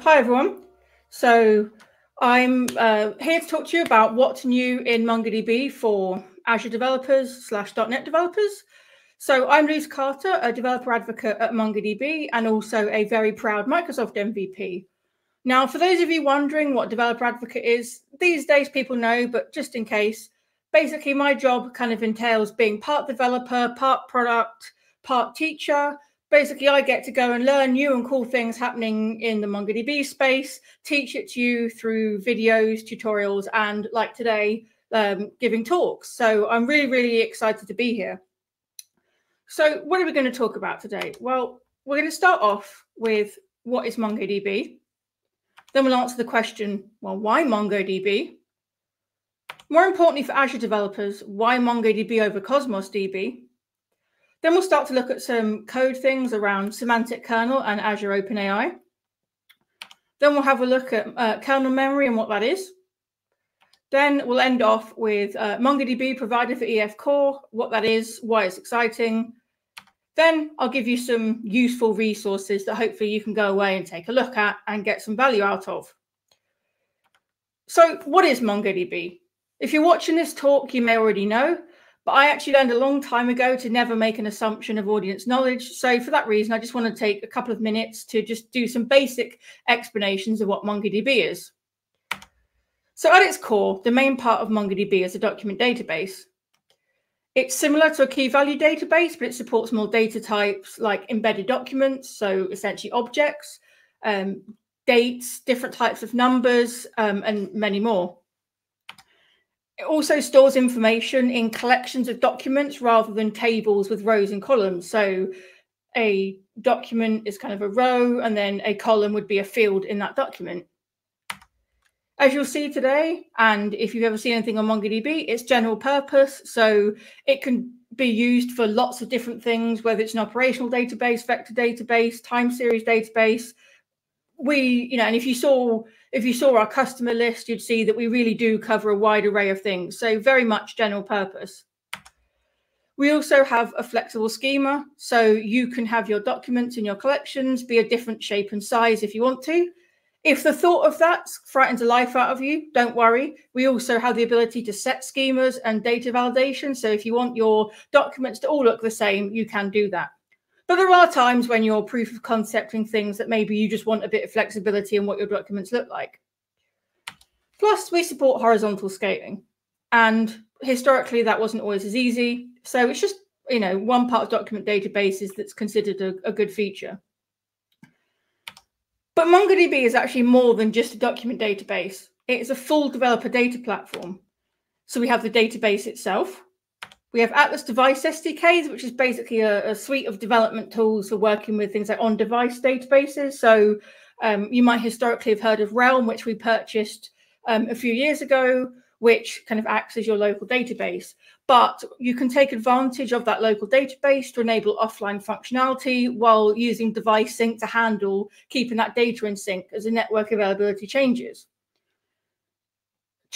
Hi, everyone. So I'm uh, here to talk to you about what's new in MongoDB for Azure developers slash .NET developers. So I'm Luce Carter, a developer advocate at MongoDB and also a very proud Microsoft MVP. Now, for those of you wondering what developer advocate is, these days people know, but just in case, basically my job kind of entails being part developer, part product, part teacher, basically I get to go and learn new and cool things happening in the MongoDB space, teach it to you through videos, tutorials, and like today, um, giving talks. So I'm really, really excited to be here. So what are we going to talk about today? Well, we're going to start off with what is MongoDB. Then we'll answer the question, well, why MongoDB? More importantly for Azure developers, why MongoDB over Cosmos DB? Then we'll start to look at some code things around semantic kernel and Azure OpenAI. Then we'll have a look at uh, kernel memory and what that is. Then we'll end off with uh, MongoDB provided for EF Core, what that is, why it's exciting. Then I'll give you some useful resources that hopefully you can go away and take a look at and get some value out of. So what is MongoDB? If you're watching this talk, you may already know, but I actually learned a long time ago to never make an assumption of audience knowledge. So for that reason, I just want to take a couple of minutes to just do some basic explanations of what MongoDB is. So at its core, the main part of MongoDB is a document database. It's similar to a key value database, but it supports more data types like embedded documents, so essentially objects, um, dates, different types of numbers, um, and many more. It also stores information in collections of documents rather than tables with rows and columns. So a document is kind of a row, and then a column would be a field in that document. As you'll see today, and if you've ever seen anything on MongoDB, it's general purpose. So it can be used for lots of different things, whether it's an operational database, vector database, time series database. We, you know, and if you saw if you saw our customer list, you'd see that we really do cover a wide array of things. So very much general purpose. We also have a flexible schema. So you can have your documents in your collections be a different shape and size if you want to. If the thought of that frightens the life out of you, don't worry. We also have the ability to set schemas and data validation. So if you want your documents to all look the same, you can do that. But there are times when you're proof of concepting things that maybe you just want a bit of flexibility in what your documents look like. Plus, we support horizontal scaling. And historically, that wasn't always as easy. So it's just, you know, one part of document databases that's considered a, a good feature. But MongoDB is actually more than just a document database. It's a full developer data platform. So we have the database itself, we have Atlas Device SDKs, which is basically a, a suite of development tools for working with things like on device databases. So um, you might historically have heard of Realm, which we purchased um, a few years ago, which kind of acts as your local database. But you can take advantage of that local database to enable offline functionality while using device sync to handle keeping that data in sync as the network availability changes.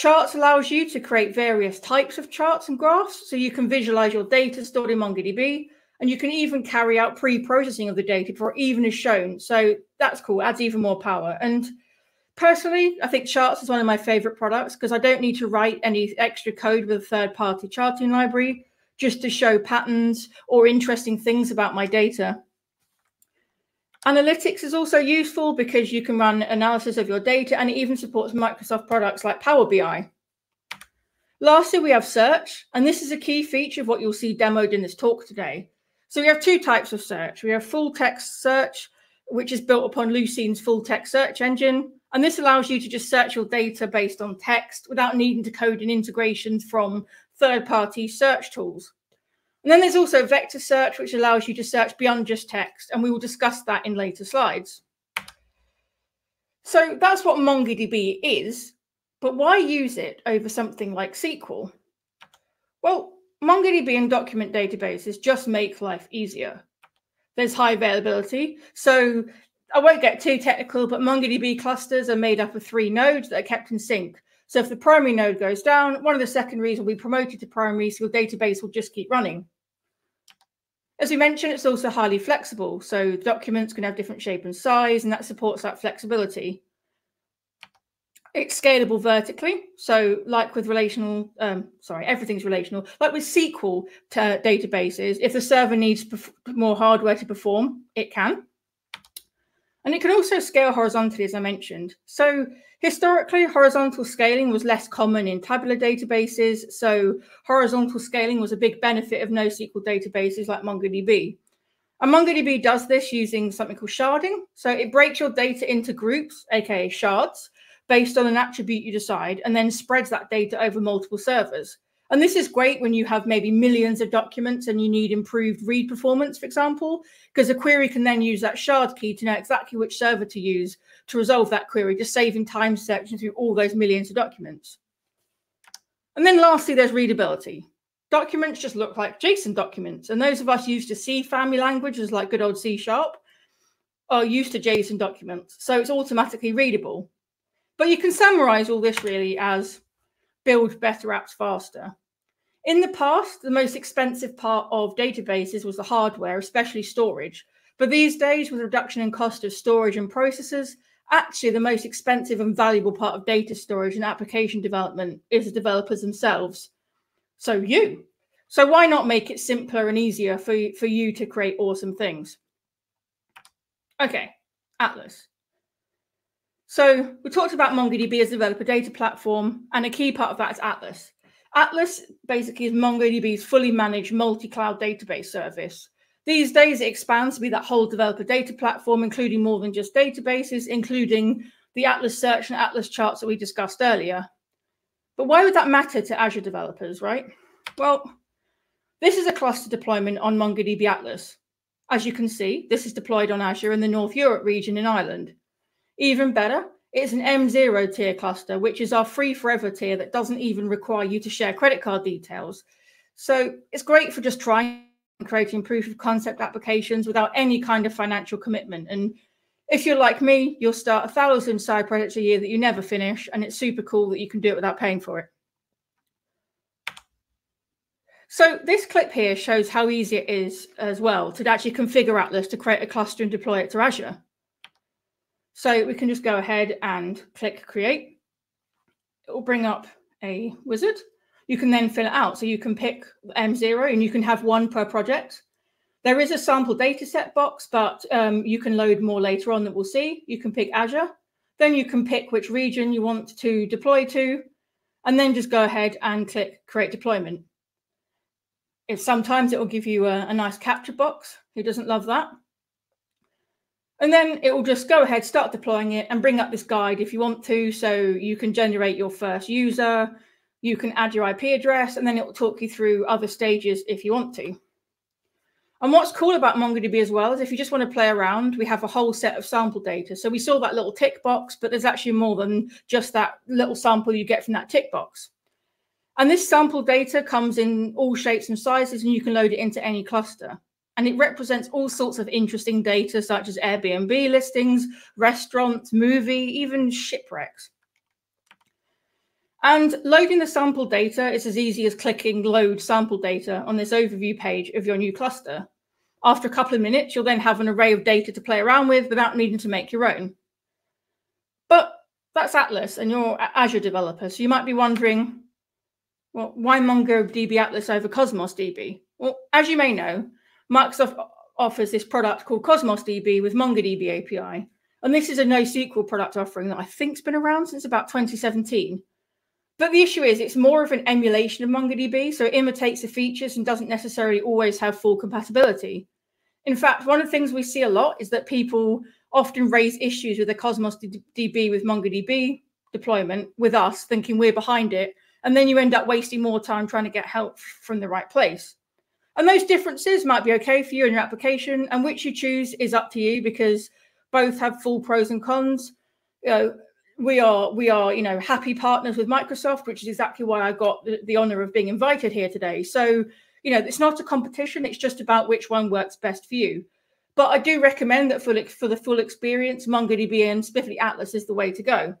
Charts allows you to create various types of charts and graphs. So you can visualize your data stored in MongoDB, and you can even carry out pre-processing of the data before it even is shown. So that's cool, adds even more power. And personally, I think Charts is one of my favorite products because I don't need to write any extra code with a third-party charting library just to show patterns or interesting things about my data. Analytics is also useful because you can run analysis of your data and it even supports Microsoft products like Power BI. Lastly, we have search, and this is a key feature of what you'll see demoed in this talk today. So we have two types of search. We have full text search, which is built upon Lucene's full text search engine. And this allows you to just search your data based on text without needing to code in integrations from third party search tools. And then there's also vector search, which allows you to search beyond just text. And we will discuss that in later slides. So that's what MongoDB is. But why use it over something like SQL? Well, MongoDB and document databases just make life easier. There's high availability. So I won't get too technical, but MongoDB clusters are made up of three nodes that are kept in sync. So if the primary node goes down, one of the secondaries will be promoted to primary, so your database will just keep running. As we mentioned, it's also highly flexible. So documents can have different shape and size, and that supports that flexibility. It's scalable vertically. So like with relational, um, sorry, everything's relational. Like with SQL databases, if the server needs more hardware to perform, it can. And it can also scale horizontally, as I mentioned. So historically, horizontal scaling was less common in tabular databases. So horizontal scaling was a big benefit of NoSQL databases like MongoDB. And MongoDB does this using something called sharding. So it breaks your data into groups, aka shards, based on an attribute you decide, and then spreads that data over multiple servers. And this is great when you have maybe millions of documents and you need improved read performance, for example, because a query can then use that shard key to know exactly which server to use to resolve that query, just saving time searching through all those millions of documents. And then lastly, there's readability. Documents just look like JSON documents. And those of us used to C family languages like good old C sharp are used to JSON documents. So it's automatically readable. But you can summarize all this really as build better apps faster. In the past, the most expensive part of databases was the hardware, especially storage. But these days, with reduction in cost of storage and processors, actually the most expensive and valuable part of data storage and application development is the developers themselves. So you. So why not make it simpler and easier for, for you to create awesome things? Okay, Atlas. So we talked about MongoDB as a developer data platform, and a key part of that is Atlas. Atlas basically is MongoDB's fully managed multi-cloud database service. These days, it expands to be that whole developer data platform, including more than just databases, including the Atlas search and Atlas charts that we discussed earlier. But why would that matter to Azure developers, right? Well, this is a cluster deployment on MongoDB Atlas. As you can see, this is deployed on Azure in the North Europe region in Ireland. Even better, it's an M0 tier cluster, which is our free forever tier that doesn't even require you to share credit card details. So it's great for just trying creating proof of concept applications without any kind of financial commitment. And if you're like me, you'll start a thousand side projects a year that you never finish, and it's super cool that you can do it without paying for it. So this clip here shows how easy it is as well to actually configure Atlas to create a cluster and deploy it to Azure. So we can just go ahead and click create. It will bring up a wizard. You can then fill it out. So you can pick M0 and you can have one per project. There is a sample dataset box, but um, you can load more later on that we'll see. You can pick Azure. Then you can pick which region you want to deploy to, and then just go ahead and click create deployment. If sometimes it will give you a, a nice CAPTCHA box. Who doesn't love that? And then it will just go ahead, start deploying it and bring up this guide if you want to. So you can generate your first user, you can add your IP address, and then it will talk you through other stages if you want to. And what's cool about MongoDB as well is if you just want to play around, we have a whole set of sample data. So we saw that little tick box, but there's actually more than just that little sample you get from that tick box. And this sample data comes in all shapes and sizes, and you can load it into any cluster and it represents all sorts of interesting data such as Airbnb listings, restaurants, movie, even shipwrecks. And loading the sample data is as easy as clicking load sample data on this overview page of your new cluster. After a couple of minutes, you'll then have an array of data to play around with without needing to make your own. But that's Atlas and you're Azure developer. So you might be wondering, well, why MongoDB Atlas over Cosmos DB? Well, as you may know, Microsoft offers this product called Cosmos DB with MongoDB API. And this is a NoSQL product offering that I think's been around since about 2017. But the issue is it's more of an emulation of MongoDB, so it imitates the features and doesn't necessarily always have full compatibility. In fact, one of the things we see a lot is that people often raise issues with the Cosmos DB with MongoDB deployment with us, thinking we're behind it. And then you end up wasting more time trying to get help from the right place. And those differences might be okay for you in your application, and which you choose is up to you because both have full pros and cons. You know, we are we are you know happy partners with Microsoft, which is exactly why I got the, the honor of being invited here today. So you know it's not a competition; it's just about which one works best for you. But I do recommend that for, for the full experience, MongoDB and specifically Atlas is the way to go.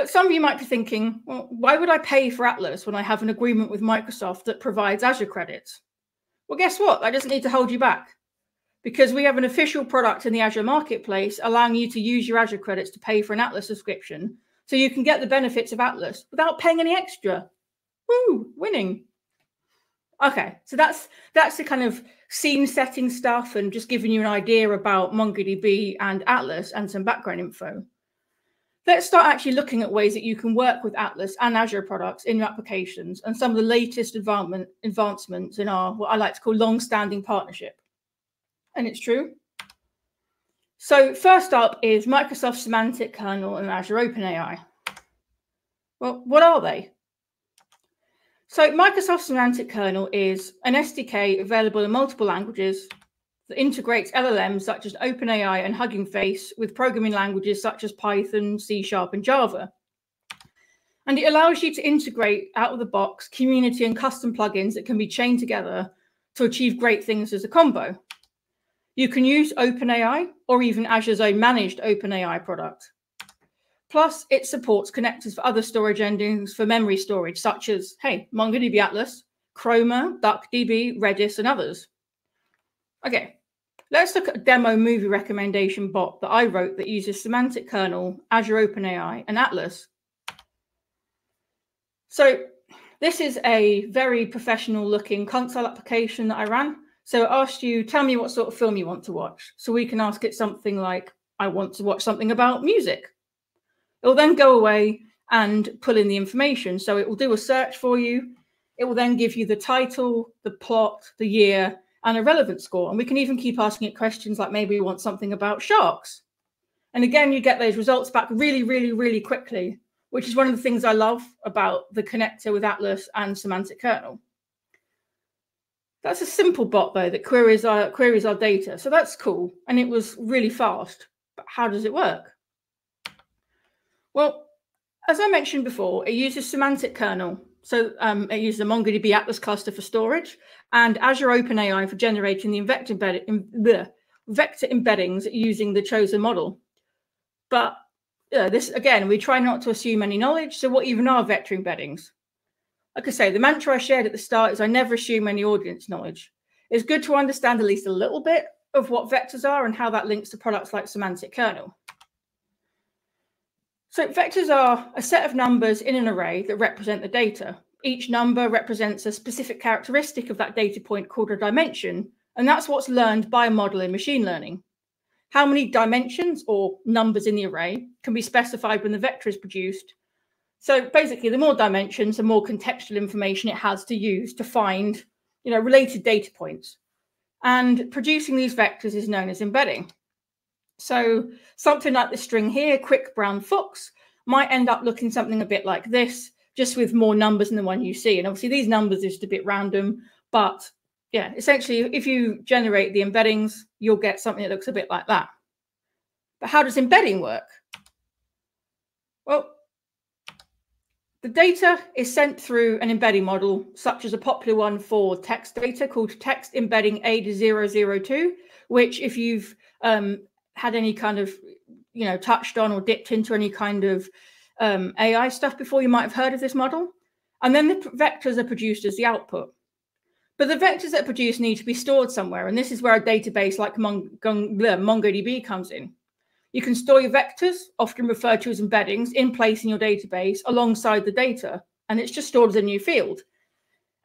But some of you might be thinking, well, why would I pay for Atlas when I have an agreement with Microsoft that provides Azure credits? Well, guess what? That doesn't need to hold you back because we have an official product in the Azure Marketplace allowing you to use your Azure credits to pay for an Atlas subscription so you can get the benefits of Atlas without paying any extra. Woo, winning. Okay, so that's that's the kind of scene setting stuff and just giving you an idea about MongoDB and Atlas and some background info. Let's start actually looking at ways that you can work with Atlas and Azure products in your applications and some of the latest advancement, advancements in our what I like to call long-standing partnership. And it's true. So first up is Microsoft Semantic Kernel and Azure OpenAI. Well, what are they? So Microsoft Semantic Kernel is an SDK available in multiple languages that integrates LLMs such as OpenAI and Hugging Face with programming languages such as Python, C Sharp, and Java. And it allows you to integrate out of the box community and custom plugins that can be chained together to achieve great things as a combo. You can use OpenAI or even Azure's own managed OpenAI product. Plus, it supports connectors for other storage engines for memory storage, such as, hey, MongoDB Atlas, Chroma, DuckDB, Redis, and others. Okay, let's look at a demo movie recommendation bot that I wrote that uses Semantic Kernel, Azure OpenAI, and Atlas. So this is a very professional looking console application that I ran. So it asked you, tell me what sort of film you want to watch. So we can ask it something like, I want to watch something about music. It will then go away and pull in the information. So it will do a search for you. It will then give you the title, the plot, the year, and a relevant score. And we can even keep asking it questions like maybe we want something about sharks. And again, you get those results back really, really, really quickly, which is one of the things I love about the connector with Atlas and Semantic Kernel. That's a simple bot though that queries our queries our data. So that's cool. And it was really fast. But how does it work? Well, as I mentioned before, it uses semantic kernel. So um, it uses a MongoDB Atlas cluster for storage and Azure OpenAI for generating the vector, embed bleh, vector embeddings using the chosen model. But uh, this again, we try not to assume any knowledge. So what even are vector embeddings? Like I say, the mantra I shared at the start is I never assume any audience knowledge. It's good to understand at least a little bit of what vectors are and how that links to products like semantic kernel. So vectors are a set of numbers in an array that represent the data. Each number represents a specific characteristic of that data point called a dimension, and that's what's learned by a model in machine learning. How many dimensions or numbers in the array can be specified when the vector is produced. So basically, the more dimensions, the more contextual information it has to use to find you know, related data points. And producing these vectors is known as embedding. So something like the string here, quick brown fox, might end up looking something a bit like this, just with more numbers than the one you see. And obviously these numbers are just a bit random, but yeah, essentially if you generate the embeddings, you'll get something that looks a bit like that. But how does embedding work? Well, the data is sent through an embedding model, such as a popular one for text data called Text Embedding A002, which if you've um, had any kind of, you know, touched on or dipped into any kind of um, AI stuff before, you might have heard of this model. And then the vectors are produced as the output. But the vectors that are produced need to be stored somewhere. And this is where a database like Mon MongoDB comes in. You can store your vectors, often referred to as embeddings, in place in your database alongside the data. And it's just stored as a new field.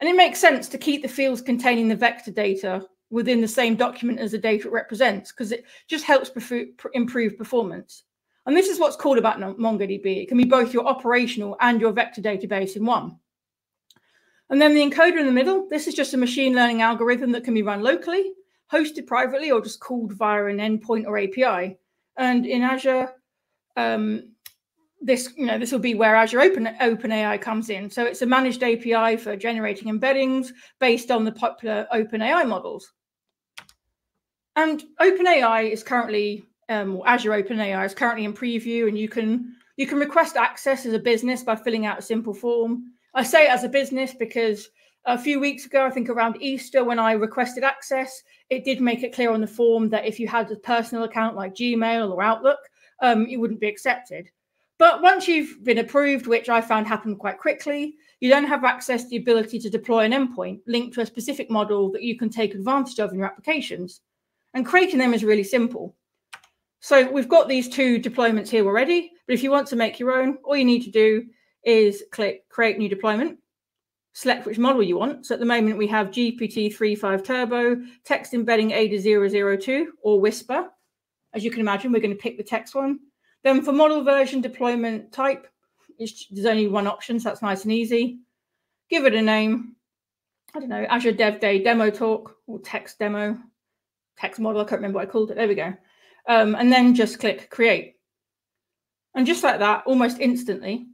And it makes sense to keep the fields containing the vector data within the same document as the data it represents because it just helps improve performance. And this is what's cool about MongoDB. It can be both your operational and your vector database in one. And then the encoder in the middle, this is just a machine learning algorithm that can be run locally, hosted privately, or just called via an endpoint or API. And in Azure, um, this you know this will be where Azure Open OpenAI comes in. So it's a managed API for generating embeddings based on the popular OpenAI models. And OpenAI is currently, um, Azure OpenAI is currently in preview, and you can you can request access as a business by filling out a simple form. I say it as a business because a few weeks ago, I think around Easter, when I requested access, it did make it clear on the form that if you had a personal account like Gmail or Outlook, um, it wouldn't be accepted. But once you've been approved, which I found happened quite quickly, you don't have access to the ability to deploy an endpoint linked to a specific model that you can take advantage of in your applications. And creating them is really simple. So we've got these two deployments here already, but if you want to make your own, all you need to do is click create new deployment, select which model you want. So at the moment we have GPT-3.5 Turbo, text embedding ADA 002 or Whisper. As you can imagine, we're going to pick the text one. Then for model version deployment type, there's only one option, so that's nice and easy. Give it a name. I don't know, Azure Dev Day demo talk or text demo, text model. I can't remember what I called it. There we go. Um, and then just click create. And just like that, almost instantly,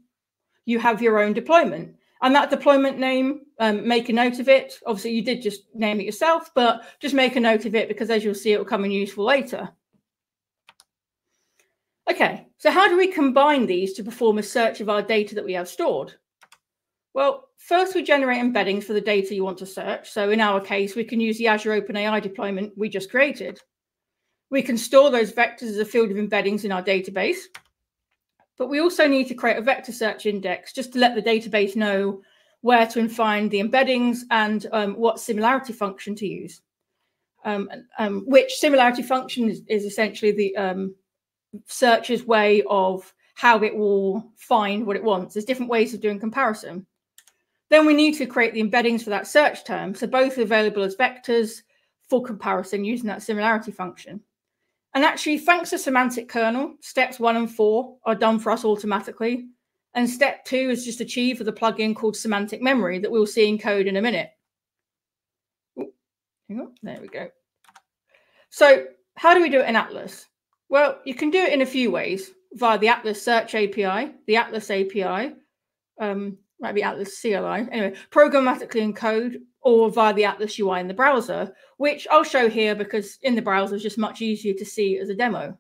you have your own deployment. And that deployment name, um, make a note of it. Obviously, you did just name it yourself, but just make a note of it because as you'll see, it will come in useful later. Okay, so how do we combine these to perform a search of our data that we have stored? Well, first we generate embeddings for the data you want to search. So in our case, we can use the Azure OpenAI deployment we just created. We can store those vectors as a field of embeddings in our database. But we also need to create a vector search index just to let the database know where to find the embeddings and um, what similarity function to use. Um, um, which similarity function is, is essentially the um, search's way of how it will find what it wants. There's different ways of doing comparison. Then we need to create the embeddings for that search term. So both are available as vectors for comparison using that similarity function. And actually, thanks to semantic kernel, steps one and four are done for us automatically. And step two is just achieved with a plugin called semantic memory that we'll see in code in a minute. Ooh, hang on, there we go. So how do we do it in Atlas? Well, you can do it in a few ways via the Atlas Search API, the Atlas API, um, might be Atlas CLI, anyway, programmatically in code or via the Atlas UI in the browser, which I'll show here because in the browser is just much easier to see as a demo.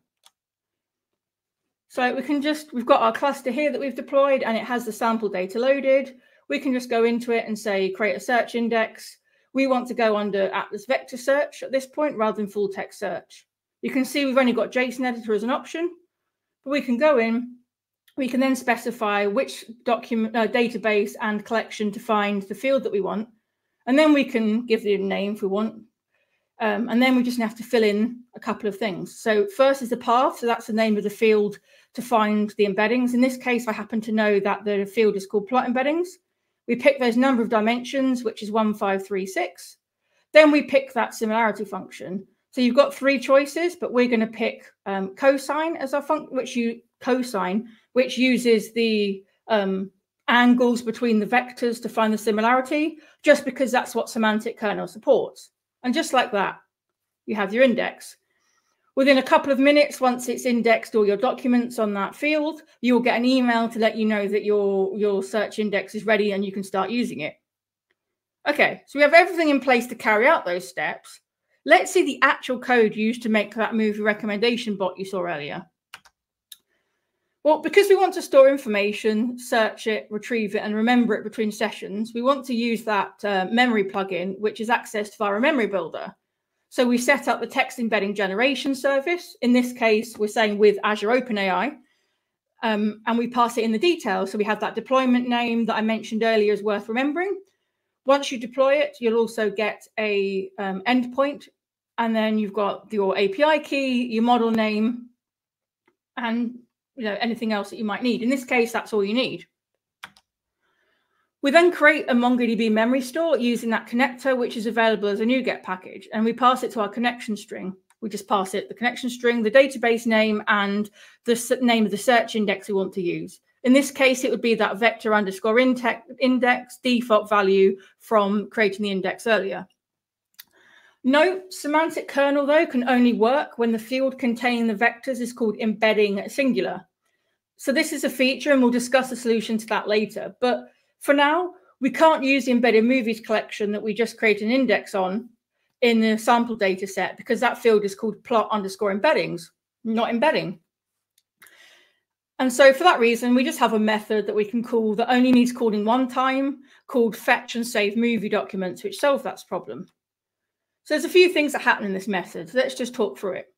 So we can just, we've got our cluster here that we've deployed and it has the sample data loaded. We can just go into it and say, create a search index. We want to go under Atlas vector search at this point rather than full text search. You can see we've only got JSON editor as an option, but we can go in. We can then specify which document uh, database and collection to find the field that we want. And then we can give the name if we want. Um, and then we just have to fill in a couple of things. So first is the path. So that's the name of the field to find the embeddings. In this case, I happen to know that the field is called plot embeddings. We pick those number of dimensions, which is 1536. Then we pick that similarity function. So you've got three choices, but we're going to pick um, cosine as our function, which you cosine, which uses the um, angles between the vectors to find the similarity, just because that's what semantic kernel supports. And just like that, you have your index. Within a couple of minutes, once it's indexed all your documents on that field, you will get an email to let you know that your, your search index is ready and you can start using it. Okay, so we have everything in place to carry out those steps. Let's see the actual code used to make that movie recommendation bot you saw earlier. Well, because we want to store information, search it, retrieve it, and remember it between sessions, we want to use that uh, memory plugin, which is accessed via a memory builder. So we set up the text embedding generation service. In this case, we're saying with Azure OpenAI, um, and we pass it in the details. So we have that deployment name that I mentioned earlier is worth remembering. Once you deploy it, you'll also get a um, endpoint, and then you've got your API key, your model name, and you know anything else that you might need. In this case, that's all you need. We then create a MongoDB memory store using that connector, which is available as a NuGet package, and we pass it to our connection string. We just pass it the connection string, the database name, and the name of the search index we want to use. In this case, it would be that vector underscore index default value from creating the index earlier. Note, semantic kernel, though, can only work when the field containing the vectors is called embedding singular. So this is a feature, and we'll discuss a solution to that later. But for now, we can't use the embedded movies collection that we just created an index on in the sample data set because that field is called plot underscore embeddings, not embedding. And so for that reason, we just have a method that we can call that only needs calling one time called fetch and save movie documents, which solve that problem. So there's a few things that happen in this method. Let's just talk through it.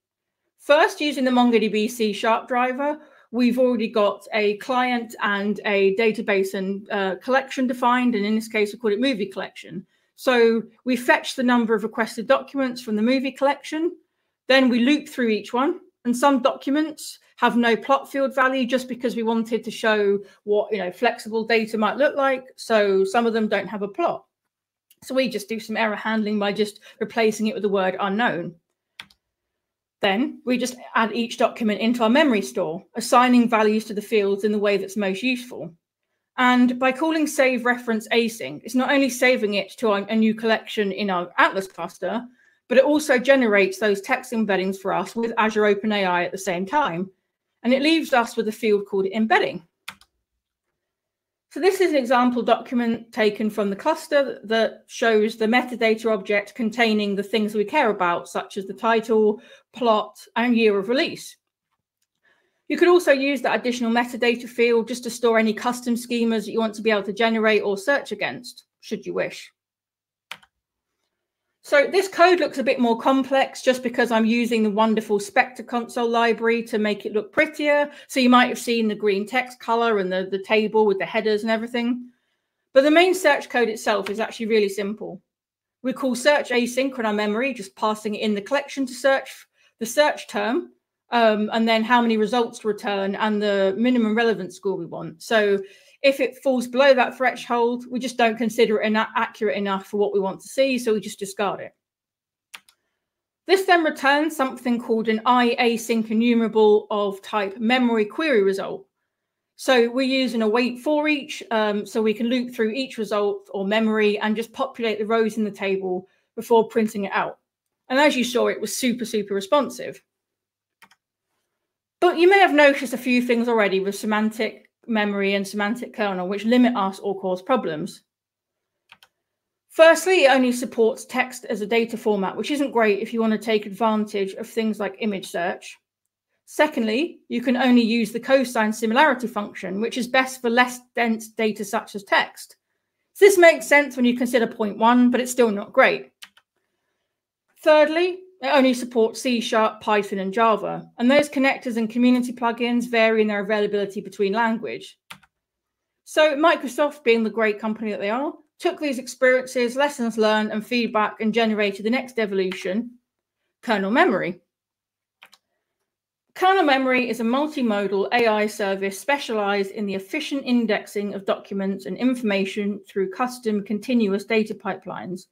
First, using the MongoDB C Sharp driver, we've already got a client and a database and uh, collection defined. And in this case, we call it movie collection. So we fetch the number of requested documents from the movie collection. Then we loop through each one. And some documents have no plot field value just because we wanted to show what you know flexible data might look like. So some of them don't have a plot. So we just do some error handling by just replacing it with the word unknown. Then we just add each document into our memory store, assigning values to the fields in the way that's most useful. And by calling save reference async, it's not only saving it to a new collection in our Atlas cluster, but it also generates those text embeddings for us with Azure OpenAI at the same time. And it leaves us with a field called embedding. So this is an example document taken from the cluster that shows the metadata object containing the things we care about, such as the title, plot, and year of release. You could also use that additional metadata field just to store any custom schemas that you want to be able to generate or search against, should you wish. So this code looks a bit more complex just because I'm using the wonderful Spectre console library to make it look prettier. So you might have seen the green text color and the, the table with the headers and everything. But the main search code itself is actually really simple. We call search async in our memory, just passing it in the collection to search the search term, um, and then how many results to return and the minimum relevance score we want. So if it falls below that threshold, we just don't consider it accurate enough for what we want to see, so we just discard it. This then returns something called an iasync enumerable of type memory query result. So we're using await for each, um, so we can loop through each result or memory and just populate the rows in the table before printing it out. And as you saw, it was super, super responsive. But you may have noticed a few things already with semantic memory and semantic kernel, which limit us or cause problems. Firstly, it only supports text as a data format, which isn't great if you want to take advantage of things like image search. Secondly, you can only use the cosine similarity function, which is best for less dense data such as text. This makes sense when you consider point one, but it's still not great. Thirdly, it only supports C Sharp, Python, and Java, and those connectors and community plugins vary in their availability between language. So Microsoft, being the great company that they are, took these experiences, lessons learned, and feedback and generated the next evolution, kernel memory. Kernel memory is a multimodal AI service specialized in the efficient indexing of documents and information through custom continuous data pipelines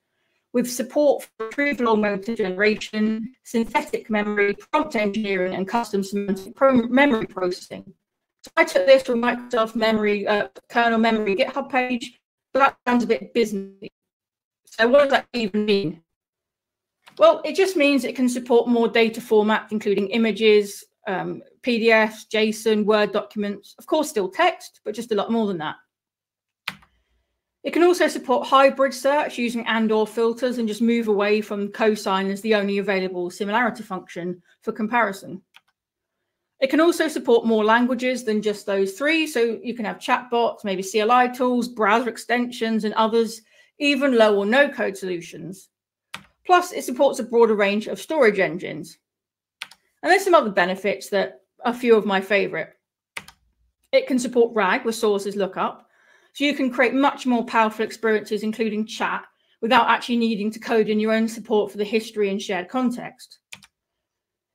with support for retrieval augmented generation, synthetic memory, prompt engineering, and custom semantic memory processing. So I took this from Microsoft Memory uh, kernel memory GitHub page. But that sounds a bit businessy. So what does that even mean? Well, it just means it can support more data formats, including images, um, PDFs, JSON, Word documents, of course, still text, but just a lot more than that. It can also support hybrid search using and or filters and just move away from cosine as the only available similarity function for comparison. It can also support more languages than just those three. So you can have chatbots, maybe CLI tools, browser extensions, and others, even low or no code solutions. Plus, it supports a broader range of storage engines. And there's some other benefits that are a few of my favorite. It can support RAG with sources lookup, so you can create much more powerful experiences, including chat, without actually needing to code in your own support for the history and shared context.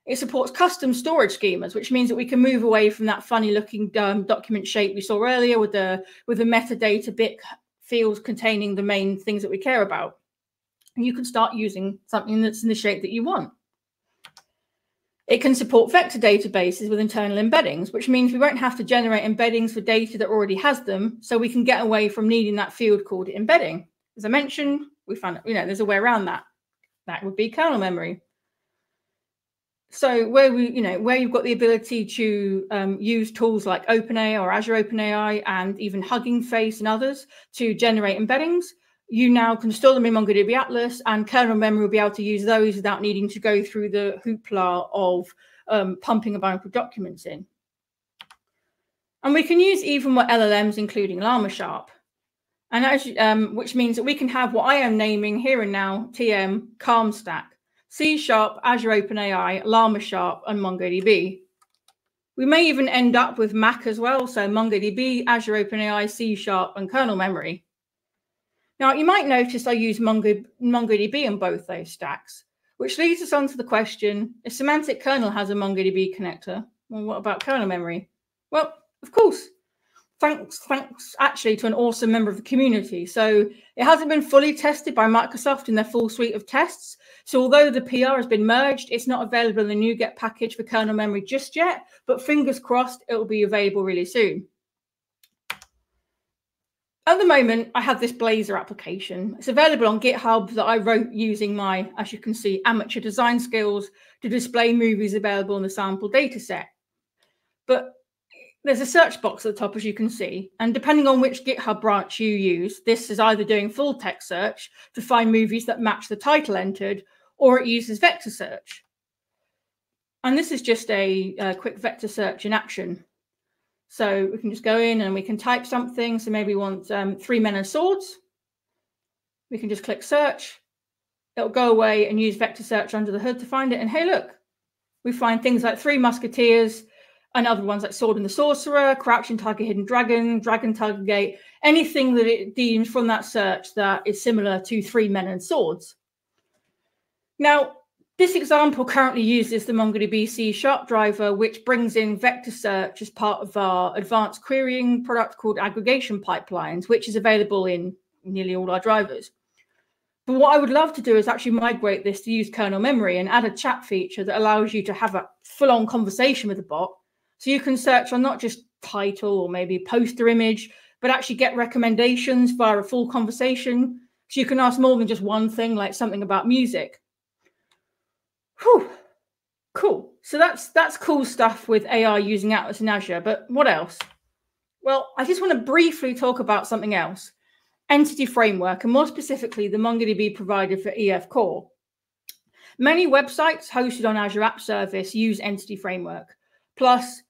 It supports custom storage schemas, which means that we can move away from that funny looking um, document shape we saw earlier with the with the metadata bit fields containing the main things that we care about. And you can start using something that's in the shape that you want. It can support vector databases with internal embeddings, which means we won't have to generate embeddings for data that already has them. So we can get away from needing that field called embedding. As I mentioned, we found, you know, there's a way around that. That would be kernel memory. So where we, you know, where you've got the ability to um, use tools like OpenAI or Azure OpenAI and even Hugging Face and others to generate embeddings, you now can store them in MongoDB Atlas, and kernel memory will be able to use those without needing to go through the hoopla of um, pumping a bunch of documents in. And we can use even more LLMs, including Llama Sharp, and as, um, which means that we can have what I am naming here and now TM Calm Stack, C Sharp, Azure OpenAI, Llama Sharp, and MongoDB. We may even end up with Mac as well, so MongoDB, Azure OpenAI, C Sharp, and kernel memory. Now, you might notice I use Mongo, MongoDB in both those stacks, which leads us on to the question, if Semantic Kernel has a MongoDB connector, well, what about kernel memory? Well, of course, thanks, thanks actually to an awesome member of the community. So it hasn't been fully tested by Microsoft in their full suite of tests. So although the PR has been merged, it's not available in the NuGet package for kernel memory just yet, but fingers crossed it will be available really soon. At the moment, I have this Blazor application. It's available on GitHub that I wrote using my, as you can see, amateur design skills to display movies available in the sample dataset. But there's a search box at the top, as you can see. And depending on which GitHub branch you use, this is either doing full text search to find movies that match the title entered, or it uses vector search. And this is just a, a quick vector search in action. So we can just go in and we can type something. So maybe we want um, three men and swords. We can just click search. It'll go away and use vector search under the hood to find it. And hey, look, we find things like Three Musketeers, and other ones like Sword and the Sorcerer, Crouching Tiger, Hidden Dragon, Dragon Tiger Gate, anything that it deems from that search that is similar to Three Men and Swords. Now, this example currently uses the MongoDB C Sharp driver, which brings in vector search as part of our advanced querying product called aggregation pipelines, which is available in nearly all our drivers. But what I would love to do is actually migrate this to use kernel memory and add a chat feature that allows you to have a full on conversation with the bot so you can search on not just title or maybe poster image, but actually get recommendations via a full conversation. So you can ask more than just one thing, like something about music. Whew. Cool. So that's that's cool stuff with AI using Atlas and Azure. But what else? Well, I just want to briefly talk about something else. Entity Framework, and more specifically, the MongoDB provider for EF Core. Many websites hosted on Azure App Service use Entity Framework. Plus,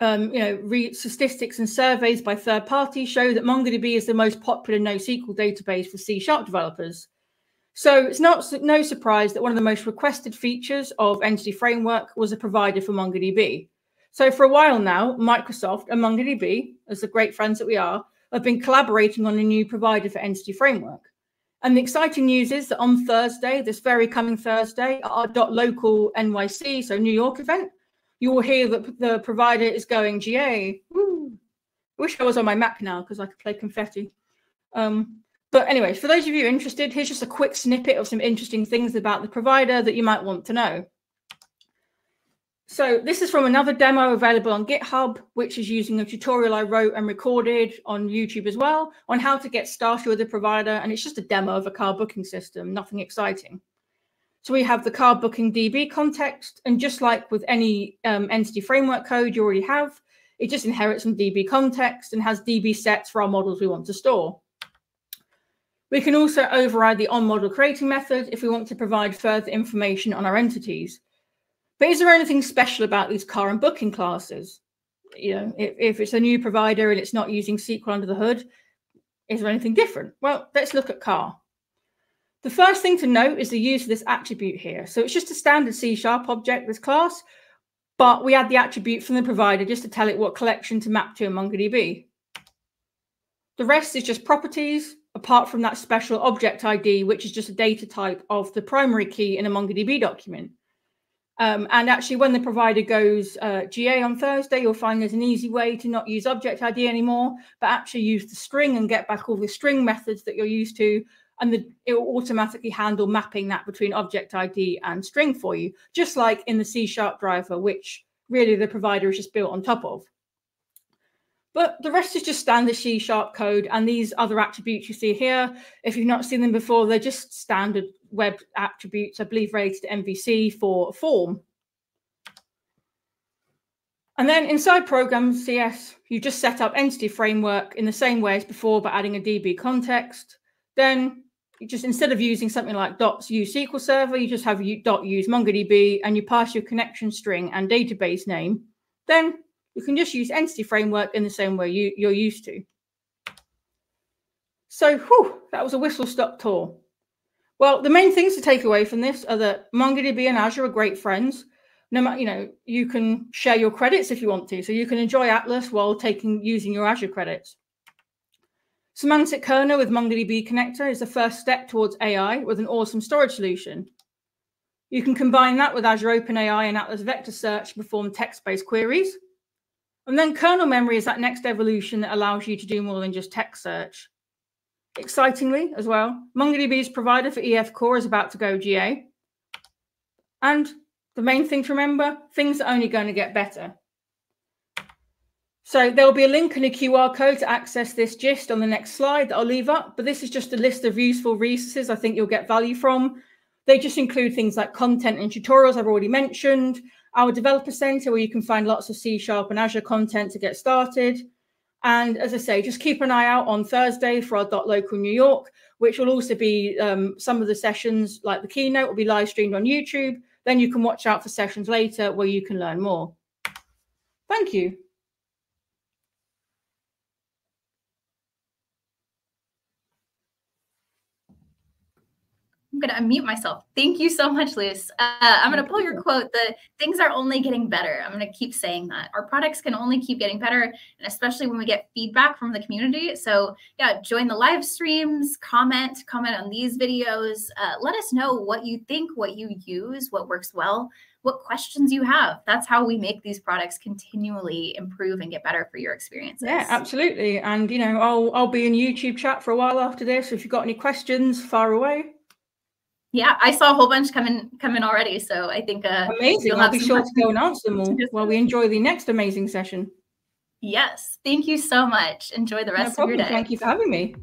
um, you know, statistics and surveys by third parties show that MongoDB is the most popular NoSQL database for C Sharp developers. So it's not no surprise that one of the most requested features of Entity Framework was a provider for MongoDB. So for a while now, Microsoft and MongoDB, as the great friends that we are, have been collaborating on a new provider for Entity Framework. And the exciting news is that on Thursday, this very coming Thursday, at our .local NYC, so New York event, you will hear that the provider is going GA. Woo. I wish I was on my Mac now because I could play confetti. Um, but anyway, for those of you interested, here's just a quick snippet of some interesting things about the provider that you might want to know. So this is from another demo available on GitHub, which is using a tutorial I wrote and recorded on YouTube as well on how to get started with the provider. And it's just a demo of a car booking system, nothing exciting. So we have the car booking DB context. And just like with any um, entity framework code you already have, it just inherits from DB context and has DB sets for our models we want to store. We can also override the on-model creating method if we want to provide further information on our entities. But is there anything special about these car and booking classes? You know, if, if it's a new provider and it's not using SQL under the hood, is there anything different? Well, let's look at car. The first thing to note is the use of this attribute here. So it's just a standard C sharp object, this class, but we add the attribute from the provider just to tell it what collection to map to in MongoDB. The rest is just properties, apart from that special object ID, which is just a data type of the primary key in a MongoDB document. Um, and actually, when the provider goes uh, GA on Thursday, you'll find there's an easy way to not use object ID anymore, but actually use the string and get back all the string methods that you're used to and the, it will automatically handle mapping that between object ID and string for you, just like in the C sharp driver, which really the provider is just built on top of. But the rest is just standard C sharp code. And these other attributes you see here, if you've not seen them before, they're just standard web attributes, I believe rated to MVC for form. And then inside program CS, you just set up entity framework in the same way as before, but adding a DB context. Then you just instead of using something like dots use SQL Server, you just have dot use MongoDB and you pass your connection string and database name. Then you can just use Entity Framework in the same way you, you're used to. So whew, that was a whistle stop tour. Well, the main things to take away from this are that MongoDB and Azure are great friends, no matter, you know, you can share your credits if you want to. So you can enjoy Atlas while taking using your Azure credits. Semantic Kernel with MongoDB connector is the first step towards AI with an awesome storage solution. You can combine that with Azure OpenAI and Atlas Vector Search to perform text-based queries. And then kernel memory is that next evolution that allows you to do more than just text search. Excitingly, as well, MongoDB's provider for EF Core is about to go GA. And the main thing to remember, things are only going to get better. So there'll be a link and a QR code to access this gist on the next slide that I'll leave up. But this is just a list of useful resources I think you'll get value from. They just include things like content and tutorials I've already mentioned, our developer center where you can find lots of C Sharp and Azure content to get started. And as I say, just keep an eye out on Thursday for our .local New York, which will also be um, some of the sessions, like the keynote, will be live streamed on YouTube. Then you can watch out for sessions later where you can learn more. Thank you. I'm going to unmute myself. Thank you so much, Luce. Uh, I'm going to pull your quote. The things are only getting better. I'm going to keep saying that. Our products can only keep getting better, and especially when we get feedback from the community. So, yeah, join the live streams, comment, comment on these videos. Uh, let us know what you think, what you use, what works well, what questions you have. That's how we make these products continually improve and get better for your experiences. Yeah, absolutely. And you know, I'll I'll be in YouTube chat for a while after this. If you've got any questions, far away yeah, I saw a whole bunch coming coming already. So I think uh, amazing. I'll be sure to go and answer them all while we enjoy the next amazing session. Yes, thank you so much. Enjoy the rest no of your day. Thank you for having me.